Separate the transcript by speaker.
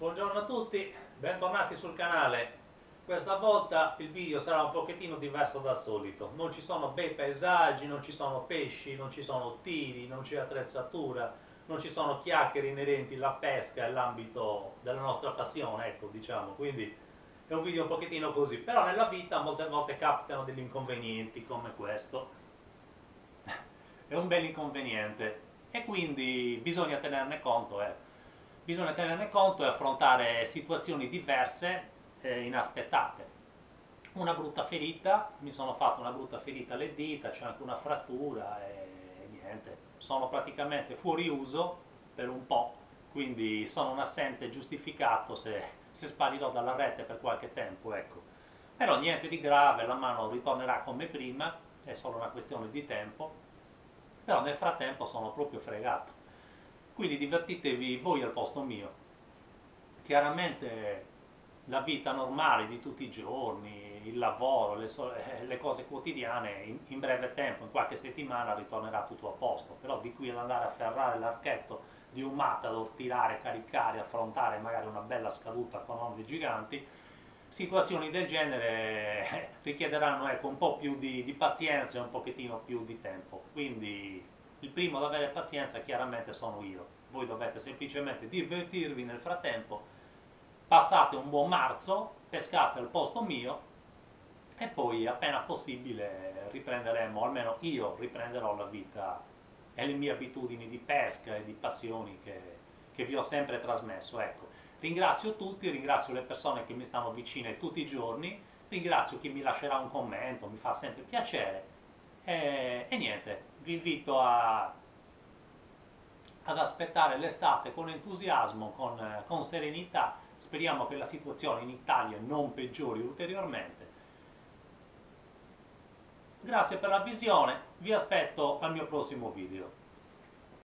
Speaker 1: Buongiorno a tutti, bentornati sul canale. Questa volta il video sarà un pochettino diverso dal solito. Non ci sono bei paesaggi, non ci sono pesci, non ci sono tiri, non c'è attrezzatura, non ci sono chiacchiere inerenti alla pesca e l'ambito della nostra passione, ecco, diciamo. Quindi è un video un pochettino così. Però nella vita molte volte capitano degli inconvenienti come questo. È un bel inconveniente e quindi bisogna tenerne conto. Eh. Bisogna tenerne conto e affrontare situazioni diverse eh, inaspettate. Una brutta ferita, mi sono fatto una brutta ferita alle dita, c'è anche una frattura e niente, sono praticamente fuori uso per un po', quindi sono un assente giustificato se, se sparirò dalla rete per qualche tempo, ecco. Però niente di grave, la mano ritornerà come prima, è solo una questione di tempo, però nel frattempo sono proprio fregato. Quindi divertitevi voi al posto mio. Chiaramente la vita normale di tutti i giorni, il lavoro, le, so eh, le cose quotidiane, in, in, breve tempo, in qualche settimana ritornerà tutto a posto, però di qui ad andare a ferrare l'archetto di un matador, tirare, caricare, affrontare magari una bella scaduta con onde giganti, situazioni del genere eh, richiederanno ecco, un po' più di, di pazienza e un pochettino più di tempo, quindi il primo ad avere pazienza chiaramente sono io, voi dovete semplicemente divertirvi nel frattempo. Passate un buon marzo, pescate al posto mio e poi appena possibile riprenderemo, almeno io riprenderò la vita e le mie abitudini di pesca e di passioni che, che vi ho sempre trasmesso. Ecco, ringrazio tutti, ringrazio le persone che mi stanno vicine tutti i giorni, ringrazio chi mi lascerà un commento, mi fa sempre piacere e, e niente, vi invito a, ad aspettare l'estate con entusiasmo, con, con serenità Speriamo che la situazione in Italia non peggiori ulteriormente. Grazie per la visione, vi aspetto al mio prossimo video.